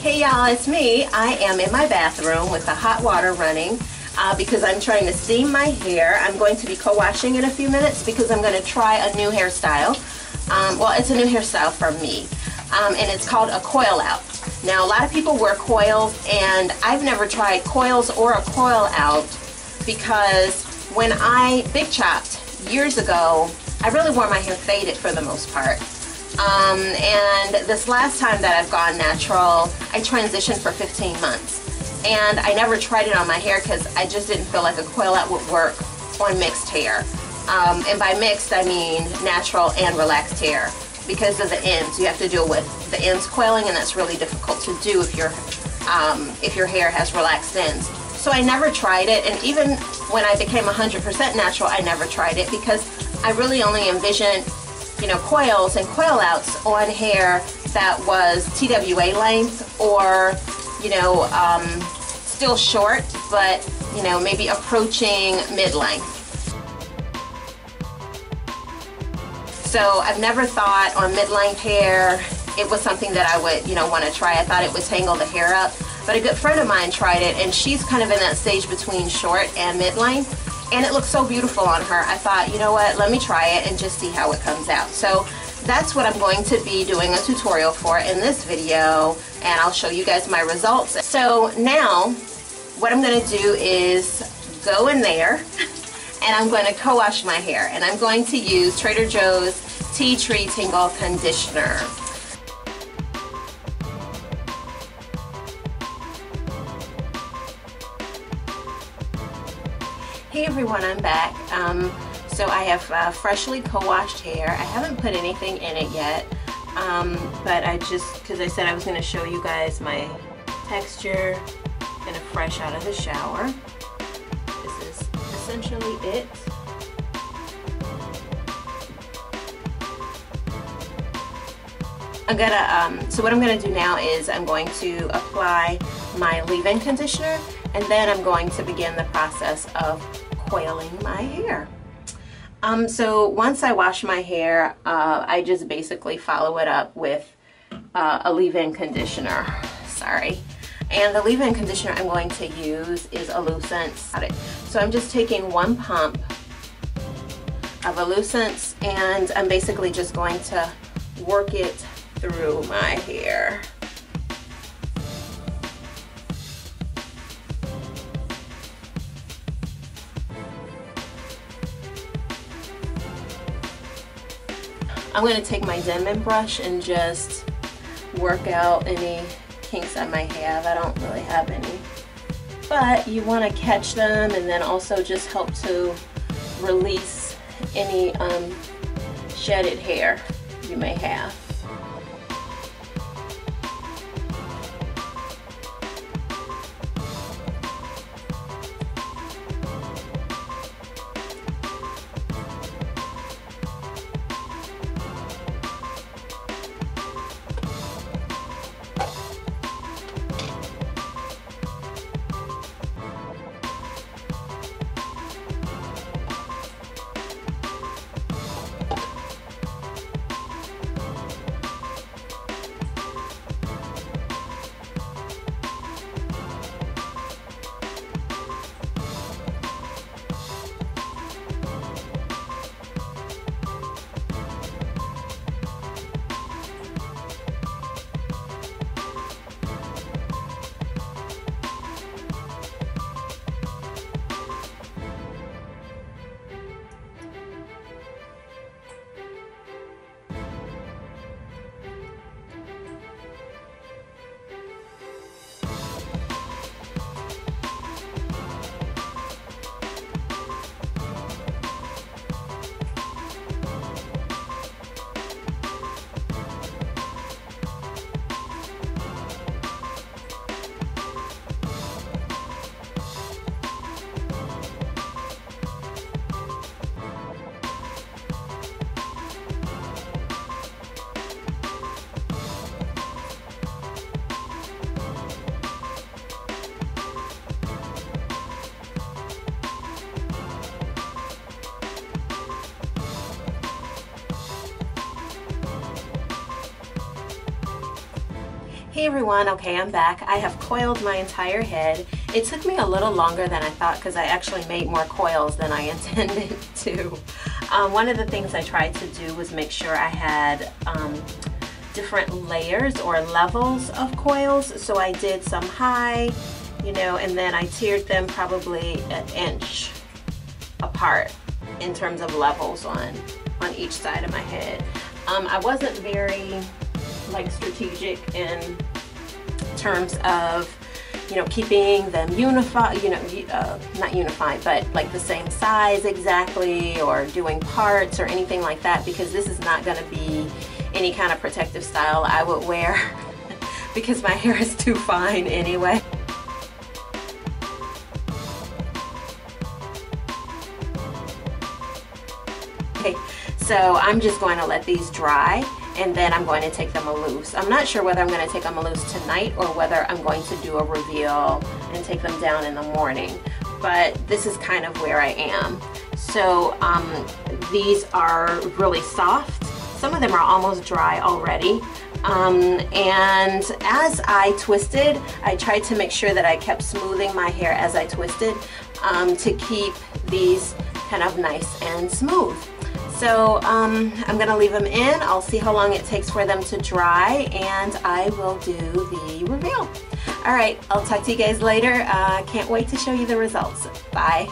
Hey y'all, it's me. I am in my bathroom with the hot water running uh, because I'm trying to steam my hair. I'm going to be co-washing in a few minutes because I'm going to try a new hairstyle. Um, well, it's a new hairstyle for me, um, and it's called a coil out. Now, a lot of people wear coils, and I've never tried coils or a coil out because when I big chopped years ago, I really wore my hair faded for the most part. Um, and this last time that I've gone natural, I transitioned for 15 months. And I never tried it on my hair because I just didn't feel like a coil out would work on mixed hair. Um, and by mixed, I mean natural and relaxed hair because of the ends. You have to deal with the ends coiling and that's really difficult to do if, your um, if your hair has relaxed ends. So I never tried it and even when I became 100% natural, I never tried it because I really only envisioned you know, coils and coil outs on hair that was TWA length or, you know, um, still short, but, you know, maybe approaching mid-length. So I've never thought on mid-length hair it was something that I would, you know, want to try. I thought it would tangle the hair up. But a good friend of mine tried it and she's kind of in that stage between short and mid-length and it looks so beautiful on her. I thought, you know what, let me try it and just see how it comes out. So that's what I'm going to be doing a tutorial for in this video and I'll show you guys my results. So now what I'm going to do is go in there and I'm going to co-wash my hair and I'm going to use Trader Joe's Tea Tree Tingle Conditioner. Hey everyone, I'm back. Um, so I have uh, freshly co-washed hair. I haven't put anything in it yet, um, but I just, because I said I was going to show you guys my texture kind of fresh out of the shower. This is essentially it. I'm gonna, um, so what I'm gonna do now is I'm going to apply my leave-in conditioner and then I'm going to begin the process of coiling my hair. Um, so once I wash my hair, uh, I just basically follow it up with uh, a leave-in conditioner. Sorry. And the leave-in conditioner I'm going to use is Elucence. So I'm just taking one pump of Elucence and I'm basically just going to work it through my hair. I'm going to take my Denman brush and just work out any kinks I might have. I don't really have any. But you want to catch them and then also just help to release any um, shedded hair you may have. Hey everyone, okay I'm back. I have coiled my entire head. It took me a little longer than I thought because I actually made more coils than I intended to. Um, one of the things I tried to do was make sure I had um, different layers or levels of coils. So I did some high, you know, and then I tiered them probably an inch apart in terms of levels on, on each side of my head. Um, I wasn't very like strategic in terms of you know keeping them unified you know uh, not unified but like the same size exactly or doing parts or anything like that because this is not going to be any kind of protective style I would wear because my hair is too fine anyway. Okay so I'm just going to let these dry and then I'm going to take them loose. I'm not sure whether I'm going to take them loose tonight or whether I'm going to do a reveal and take them down in the morning. But this is kind of where I am. So um, these are really soft. Some of them are almost dry already. Um, and as I twisted, I tried to make sure that I kept smoothing my hair as I twisted um, to keep these kind of nice and smooth. So um, I'm gonna leave them in. I'll see how long it takes for them to dry and I will do the reveal. All right, I'll talk to you guys later. Uh, can't wait to show you the results. Bye.